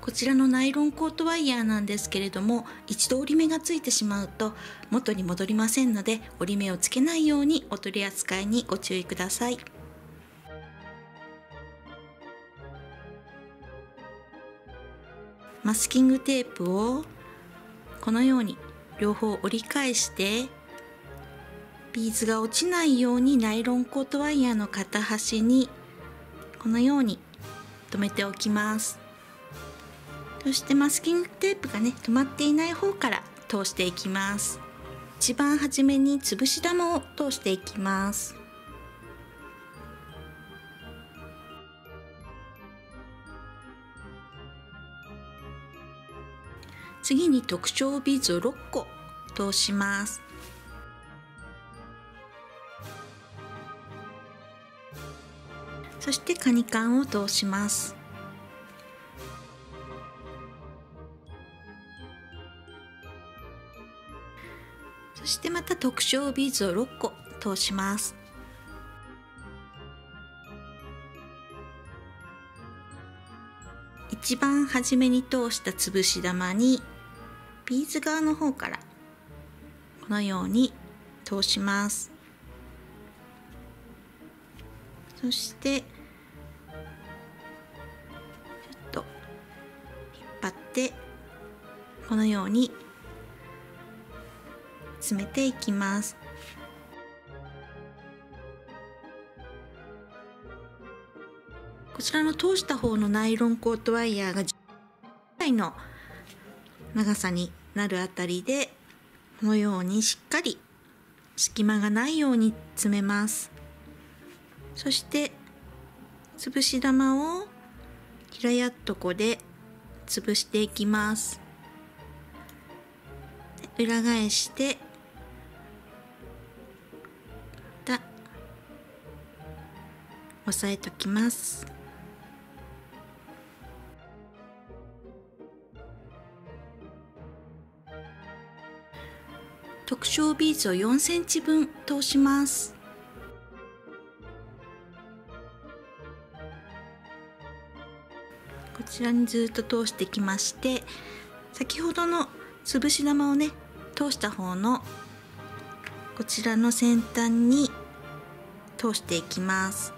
こちらのナイロンコートワイヤーなんですけれども一度折り目がついてしまうと元に戻りませんので折り目をつけないようにお取り扱いにご注意ください。マスキングテープをこのように両方折り返してビーズが落ちないようにナイロンコートワイヤーの片端にこのように留めておきます。そしてマスキングテープがね止まっていない方から通していきます。一番初めに潰し玉を通していきます。次に特徴ビーズを6個通します。そしてカニカンを通します。そしてまた特小ビーズを6個通します。一番初めに通した潰し玉にビーズ側の方からこのように通します。そしてちょっと引っ張ってこのように詰めていきます。こちらの通した方のナイロンコートワイヤーが10回の長さになるあたりでこのようにしっかり隙間がないように詰めます。そして潰し玉を平やっとこで潰していきます。裏返してまた押さえときます。特徴ビーズを4センチ分通します。こちらにずっと通してきまして先ほどの潰し玉をね通した方のこちらの先端に通していきます、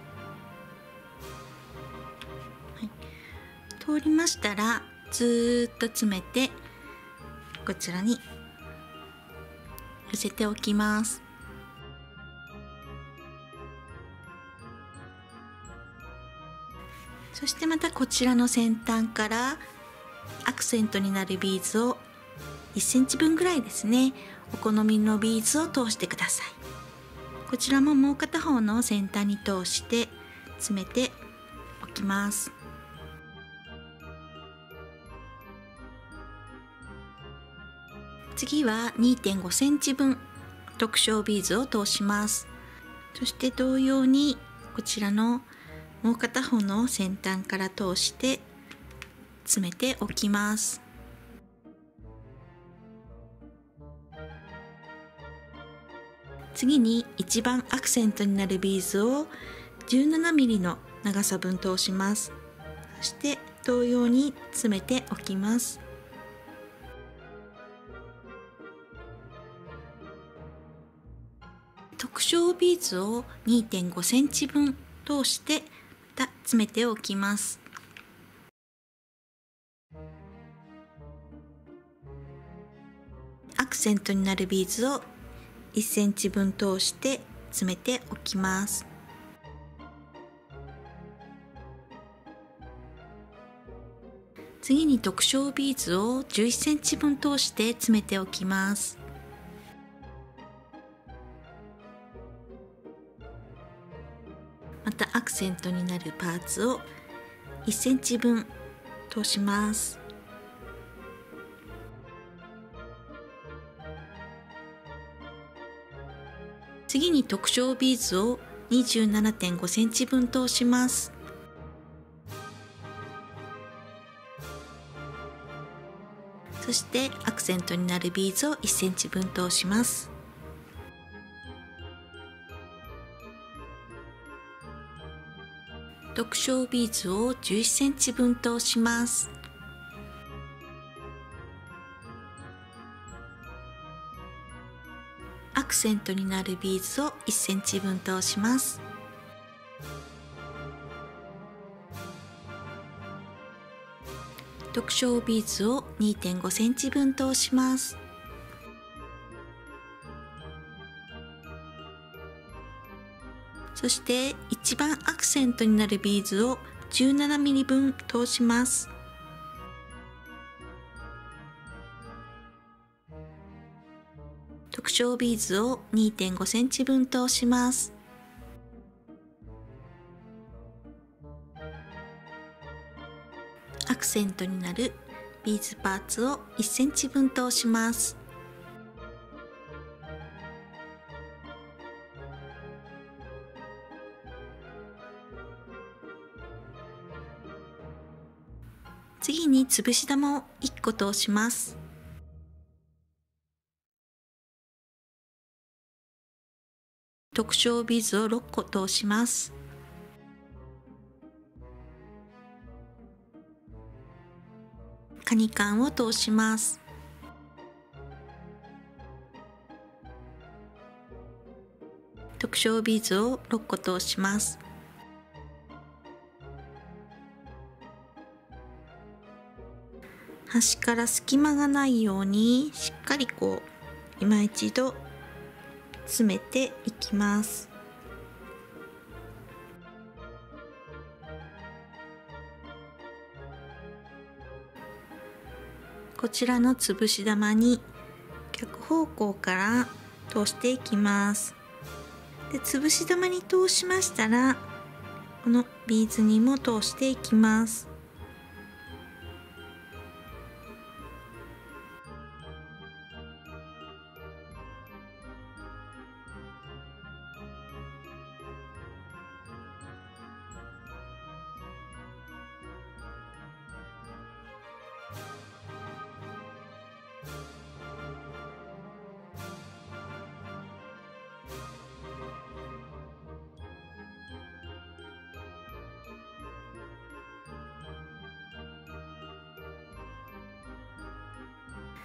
はい、通りましたらずっと詰めてこちらに寄せておきます。そしてまたこちらの先端からアクセントになるビーズを1センチ分ぐらいですね。お好みのビーズを通してください。こちらももう片方の先端に通して詰めておきます。次は2.5センチ分特徴ビーズを通します。そして同様にこちらのもう片方の先端から通して詰めておきます。次に一番アクセントになるビーズを 17mm の長さ分通します。そして同様に詰めておきます。特小ビーズを2.5センチ分通してまた詰めておきます。アクセントになるビーズを1センチ分通して詰めておきます。次に特小ビーズを11センチ分通して詰めておきます。またアクセントになるパーツを1センチ分通します。次に特小ビーズを27.5センチ分通します。そしてアクセントになるビーズを1センチ分通します。特小ビーズを11センチ分通します。アクセントになるビーズを1センチ分通します。特小ビーズを2.5センチ分通します。そして一番アクセントになるビーズを 17mm 分通します。特徴ビーズを2.5センチ分通します。アクセントになるビーズパーツを1センチ分通します。次に潰し玉を1個通します。特徴ビーズを6個通します。カニカンを通します。特徴ビーズを6個通します。端から隙間がないようにしっかりこう今一度詰めていきます。こちらの潰し玉に逆方向から通していきます。で潰し玉に通しましたらこのビーズにも通していきます。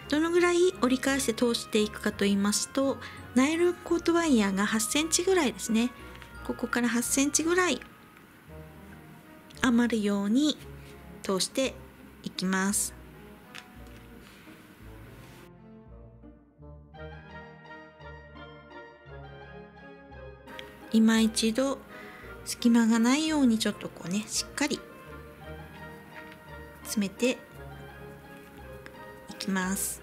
どのぐらい折り返して通していくかと言いますとナイロンコートワイヤーが8センチぐらいですね。ここから8センチぐらい余るように通していきます。今一度隙間がないようにちょっとこうねしっかり詰めてきます。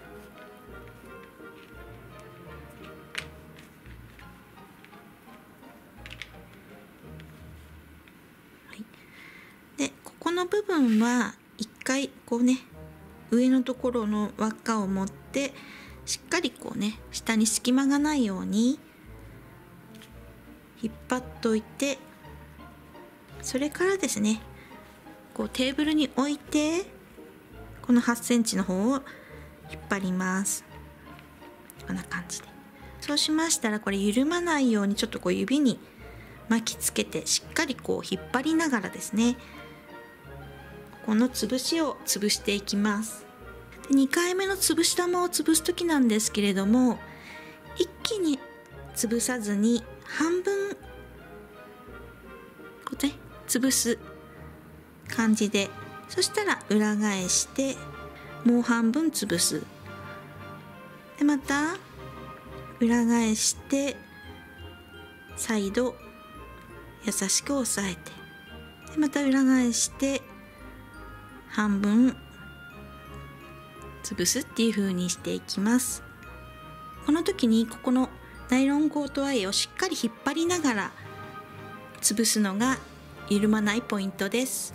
でここの部分は一回こうね上のところの輪っかを持ってしっかりこうね下に隙間がないように引っ張っといてそれからですねこうテーブルに置いてこの8センチの方を引っ張ります。こんな感じで。そうしましたらこれ緩まないようにちょっとこう指に巻きつけてしっかりこう引っ張りながらですね。この潰しを潰していきます。で2回目の潰し玉を潰す時なんですけれども一気に潰さずに半分こうね潰す感じでそしたら裏返してもう半分潰す。でまた裏返して再度優しく押さえて。でまた裏返して半分潰すっていう風にしていきます。この時にここのナイロンコートアイをしっかり引っ張りながら潰すのが緩まないポイントです。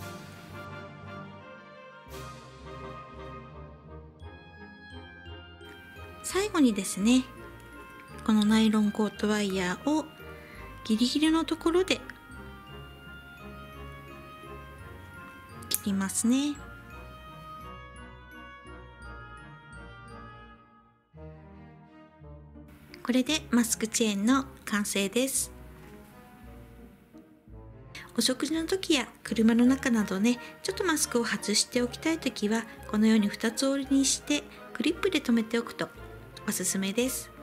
最後にですねこのナイロンコートワイヤーをギリギリのところで切りますね。これでマスクチェーンの完成です。お食事の時や車の中などねちょっとマスクを外しておきたい時はこのように2つ折りにしてクリップで留めておくとおすすめです。